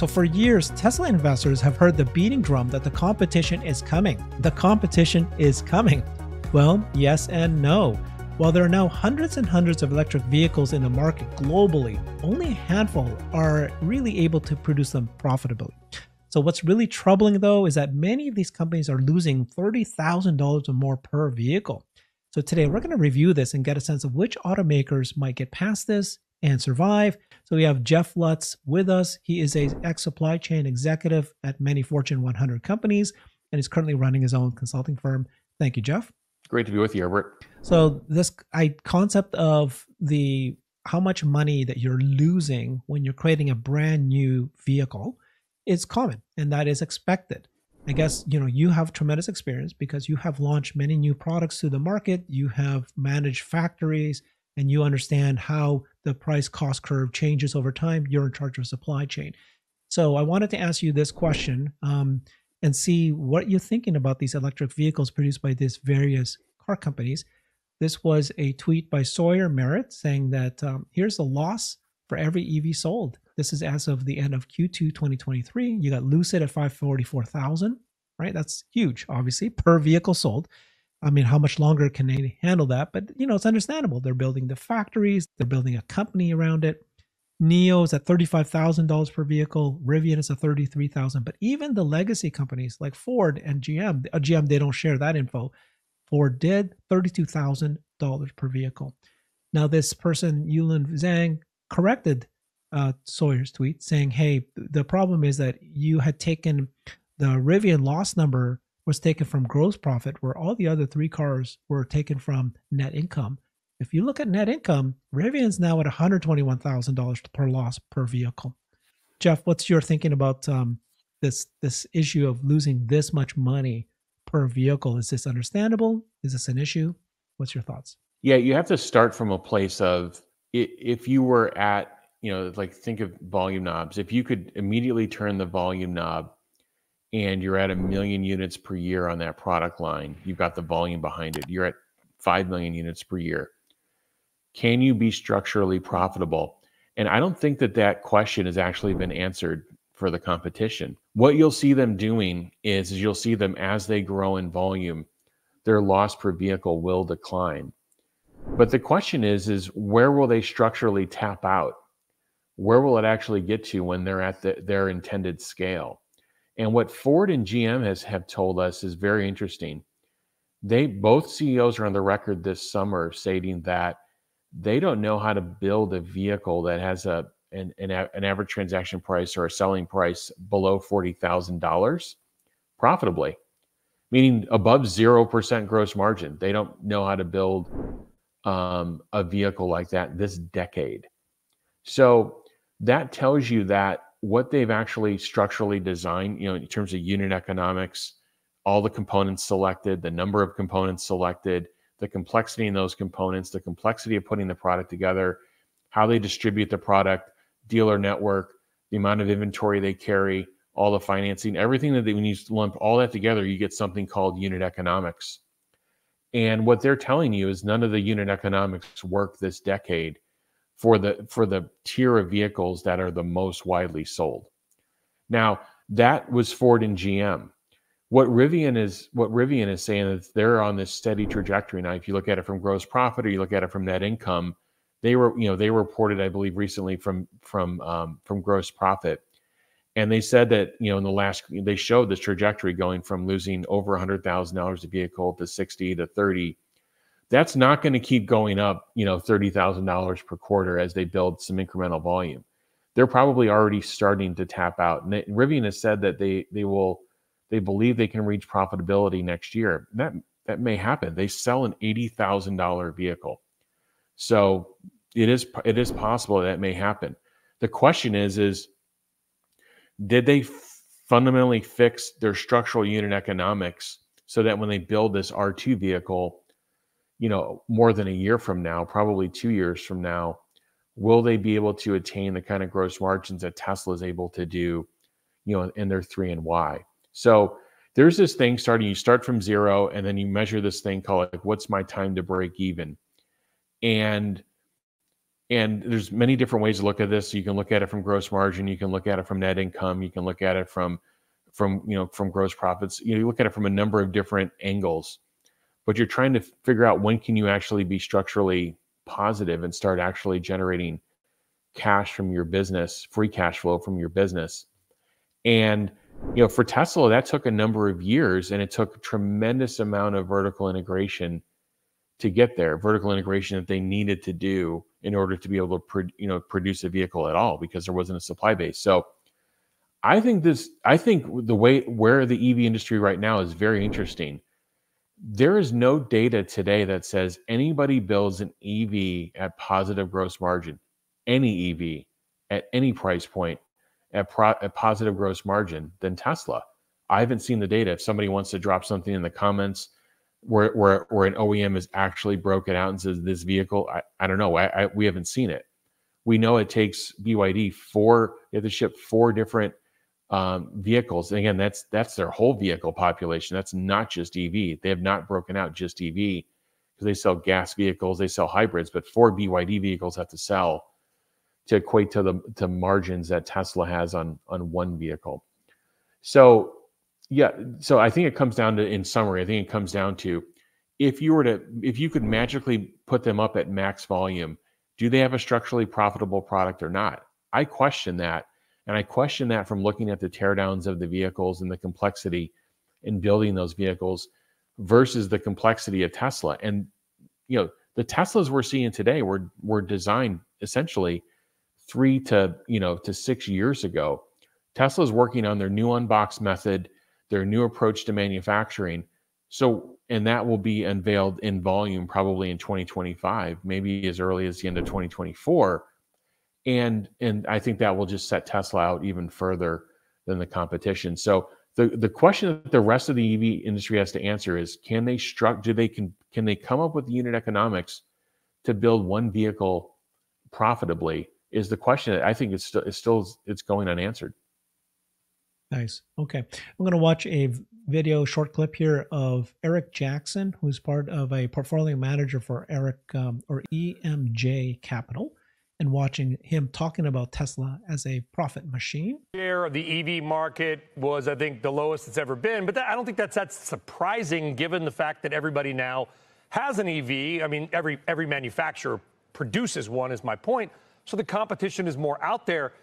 So, for years, Tesla investors have heard the beating drum that the competition is coming. The competition is coming. Well, yes and no. While there are now hundreds and hundreds of electric vehicles in the market globally, only a handful are really able to produce them profitably. So, what's really troubling though is that many of these companies are losing $30,000 or more per vehicle. So, today we're going to review this and get a sense of which automakers might get past this and survive. So, we have Jeff Lutz with us. He is a ex supply chain executive at many Fortune 100 companies and is currently running his own consulting firm. Thank you, Jeff. Great to be with you, Herbert. So, this I, concept of the how much money that you're losing when you're creating a brand new vehicle is common and that is expected. I guess you know you have tremendous experience because you have launched many new products to the market. You have managed factories, and you understand how the price cost curve changes over time. You're in charge of supply chain. So I wanted to ask you this question um, and see what you're thinking about these electric vehicles produced by these various car companies. This was a tweet by Sawyer Merritt saying that um, here's the loss for every EV sold. This is as of the end of Q2 2023. You got Lucid at 544,000, right? That's huge, obviously, per vehicle sold. I mean, how much longer can they handle that? But you know, it's understandable. They're building the factories, they're building a company around it. NIO is at $35,000 per vehicle. Rivian is at 33,000. But even the legacy companies like Ford and GM, uh, GM, they don't share that info. Ford did $32,000 per vehicle. Now, this person, Yulin Zhang, corrected uh, Sawyer's tweet saying, "Hey, the problem is that you had taken the Rivian loss number was taken from gross profit, where all the other three cars were taken from net income. If you look at net income, Rivian's now at one hundred twenty-one thousand dollars per loss per vehicle. Jeff, what's your thinking about um, this this issue of losing this much money per vehicle? Is this understandable? Is this an issue? What's your thoughts? Yeah, you have to start from a place of if you were at you know, like think of volume knobs. If you could immediately turn the volume knob and you're at a million units per year on that product line, you've got the volume behind it. You're at 5 million units per year. Can you be structurally profitable? And I don't think that that question has actually been answered for the competition. What you'll see them doing is, is you'll see them as they grow in volume, their loss per vehicle will decline. But the question is, is where will they structurally tap out? where will it actually get to when they're at the, their intended scale? And what Ford and GM has have told us is very interesting. They both CEOs are on the record this summer stating that they don't know how to build a vehicle that has a an, an, an average transaction price or a selling price below forty thousand dollars profitably, meaning above zero percent gross margin. They don't know how to build um, a vehicle like that this decade. So that tells you that what they've actually structurally designed, you know, in terms of unit economics, all the components selected, the number of components selected, the complexity in those components, the complexity of putting the product together, how they distribute the product, dealer network, the amount of inventory they carry, all the financing, everything that they, when you lump all that together, you get something called unit economics. And what they're telling you is none of the unit economics work this decade for the for the tier of vehicles that are the most widely sold. Now, that was Ford and GM. What Rivian is what Rivian is saying is they're on this steady trajectory. Now, if you look at it from gross profit or you look at it from net income, they were you know they reported I believe recently from from um, from gross profit, and they said that you know in the last they showed this trajectory going from losing over hundred thousand dollars a vehicle to sixty to thirty that's not going to keep going up, you know, $30,000 per quarter as they build some incremental volume. They're probably already starting to tap out. And Rivian has said that they they will they believe they can reach profitability next year. That that may happen. They sell an $80,000 vehicle. So it is it is possible that may happen. The question is is did they fundamentally fix their structural unit economics so that when they build this R2 vehicle you know, more than a year from now, probably two years from now, will they be able to attain the kind of gross margins that Tesla is able to do, you know, in their three and Y? So there's this thing starting, you start from zero and then you measure this thing called like, what's my time to break even? And and there's many different ways to look at this. You can look at it from gross margin, you can look at it from net income, you can look at it from from you know from gross profits. You, know, you look at it from a number of different angles, but you're trying to figure out when can you actually be structurally positive and start actually generating cash from your business, free cash flow from your business. And you know, for Tesla, that took a number of years and it took a tremendous amount of vertical integration to get there, vertical integration that they needed to do in order to be able to pro- you know produce a vehicle at all because there wasn't a supply base. So I think this I think the way where the EV industry right now is very interesting. There is no data today that says anybody builds an EV at positive gross margin, any EV at any price point at, pro- at positive gross margin than Tesla. I haven't seen the data. If somebody wants to drop something in the comments where where, where an OEM is actually broken out and says this vehicle, I, I don't know. I, I, we haven't seen it. We know it takes BYD four. They have to ship four different um, vehicles. And again, that's that's their whole vehicle population. That's not just EV. They have not broken out just EV because they sell gas vehicles, they sell hybrids, but four BYD vehicles have to sell to equate to the to margins that Tesla has on on one vehicle. So yeah, so I think it comes down to in summary, I think it comes down to if you were to if you could magically put them up at max volume, do they have a structurally profitable product or not? I question that and I question that from looking at the teardowns of the vehicles and the complexity in building those vehicles versus the complexity of Tesla. And you know, the Teslas we're seeing today were were designed essentially three to you know to six years ago. Tesla's working on their new unbox method, their new approach to manufacturing. So, and that will be unveiled in volume probably in 2025, maybe as early as the end of 2024 and and I think that will just set Tesla out even further than the competition. So the the question that the rest of the EV industry has to answer is: Can they struck? Do they can can they come up with the unit economics to build one vehicle profitably? Is the question that I think it's still it's still it's going unanswered. Nice. Okay, I'm going to watch a video short clip here of Eric Jackson, who's part of a portfolio manager for Eric um, or EMJ Capital and watching him talking about Tesla as a profit machine. Share of the EV market was, I think, the lowest it's ever been. But that, I don't think that's that surprising given the fact that everybody now has an EV. I mean, every every manufacturer produces one, is my point. So the competition is more out there.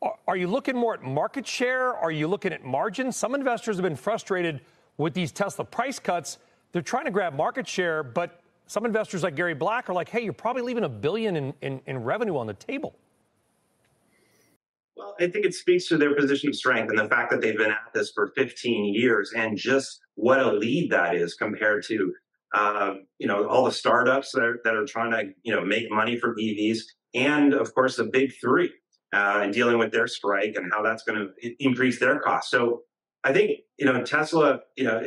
Are, are you looking more at market share? Are you looking at margins? Some investors have been frustrated with these Tesla price cuts. They're trying to grab market share, but some investors like Gary Black are like, hey, you're probably leaving a billion in, in, in revenue on the table. Well, I think it speaks to their position of strength and the fact that they've been at this for 15 years and just what a lead that is compared to, uh, you know, all the startups that are, that are trying to, you know, make money from EVs and, of course, the big three uh, and dealing with their strike and how that's going to increase their costs. So I think, you know, Tesla, you know,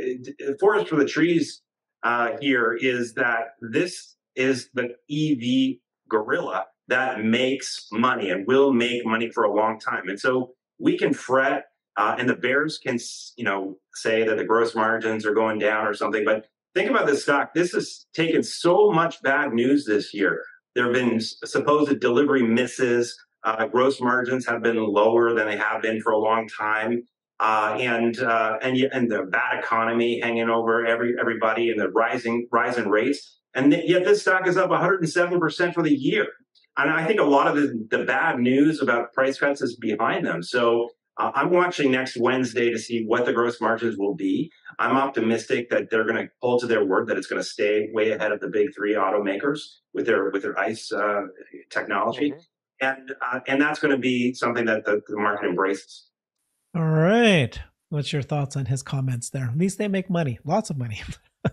forest for the trees uh, here is that this is the EV gorilla that makes money and will make money for a long time. And so we can fret, uh, and the bears can, you know, say that the gross margins are going down or something. But think about this stock. This has taken so much bad news this year. There have been supposed delivery misses. Uh, gross margins have been lower than they have been for a long time uh, and uh, and and the bad economy hanging over every everybody and the rising rising rates, and th- yet this stock is up 107 percent for the year. And I think a lot of the, the bad news about price cuts is behind them. So uh, I'm watching next Wednesday to see what the gross margins will be. I'm optimistic that they're going to hold to their word that it's going to stay way ahead of the big three automakers with their with their ICE uh, technology, mm-hmm. and uh, and that's going to be something that the, the market embraces. All right. What's your thoughts on his comments there? At least they make money, lots of money.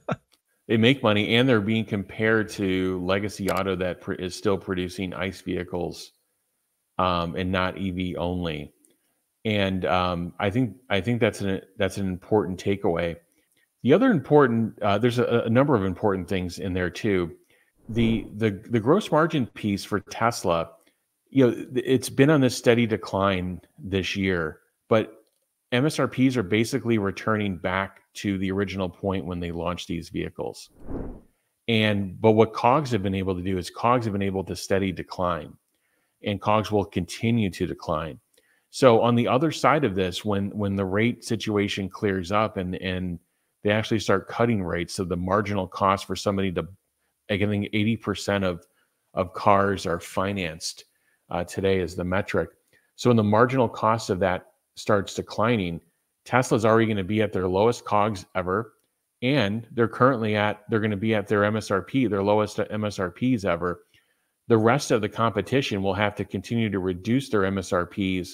they make money, and they're being compared to legacy auto that pr- is still producing ICE vehicles um, and not EV only. And um, I think I think that's an that's an important takeaway. The other important uh, there's a, a number of important things in there too. The the the gross margin piece for Tesla, you know, it's been on this steady decline this year but MSRPs are basically returning back to the original point when they launched these vehicles. And but what COGS have been able to do is COGS have been able to steady decline, and COGS will continue to decline. So on the other side of this, when when the rate situation clears up and and they actually start cutting rates, so the marginal cost for somebody to, I think eighty percent of of cars are financed uh, today is the metric. So when the marginal cost of that starts declining, Tesla's already going to be at their lowest COGS ever and they're currently at they're going to be at their MSRP, their lowest MSRPs ever. The rest of the competition will have to continue to reduce their MSRPs,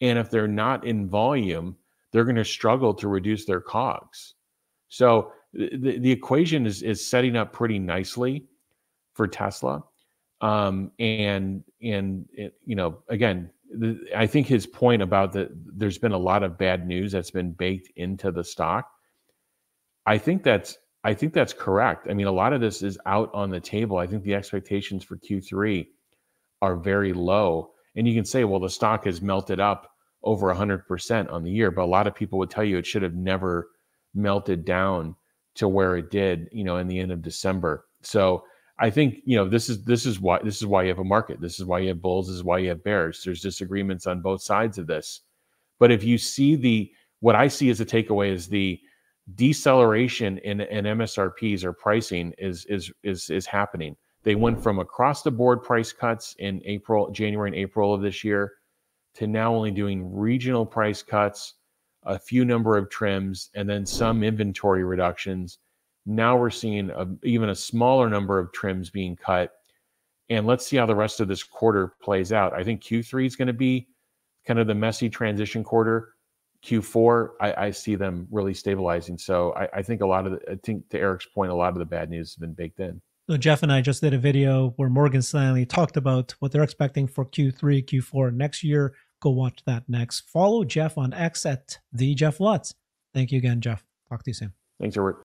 and if they're not in volume, they're going to struggle to reduce their COGS. So the, the equation is is setting up pretty nicely for Tesla, um, and and it, you know again, the, I think his point about that there's been a lot of bad news that's been baked into the stock I think that's I think that's correct. I mean, a lot of this is out on the table. I think the expectations for Q3 are very low. And you can say, well, the stock has melted up over 100% on the year, but a lot of people would tell you it should have never melted down to where it did, you know, in the end of December. So I think, you know, this is this is why this is why you have a market. This is why you have bulls, this is why you have bears. There's disagreements on both sides of this. But if you see the what I see as a takeaway is the deceleration in, in MSRPs or pricing is is is is happening. They went from across the board price cuts in April, January and April of this year to now only doing regional price cuts, a few number of trims, and then some inventory reductions. Now we're seeing a, even a smaller number of trims being cut. And let's see how the rest of this quarter plays out. I think Q3 is going to be kind of the messy transition quarter. Q4, I, I, see them really stabilizing. So I, I, think a lot of the, I think to Eric's point, a lot of the bad news has been baked in. So Jeff and I just did a video where Morgan Stanley talked about what they're expecting for Q3, Q4 next year. Go watch that next. Follow Jeff on X at the Jeff Lutz. Thank you again, Jeff. Talk to you soon. Thanks, Robert.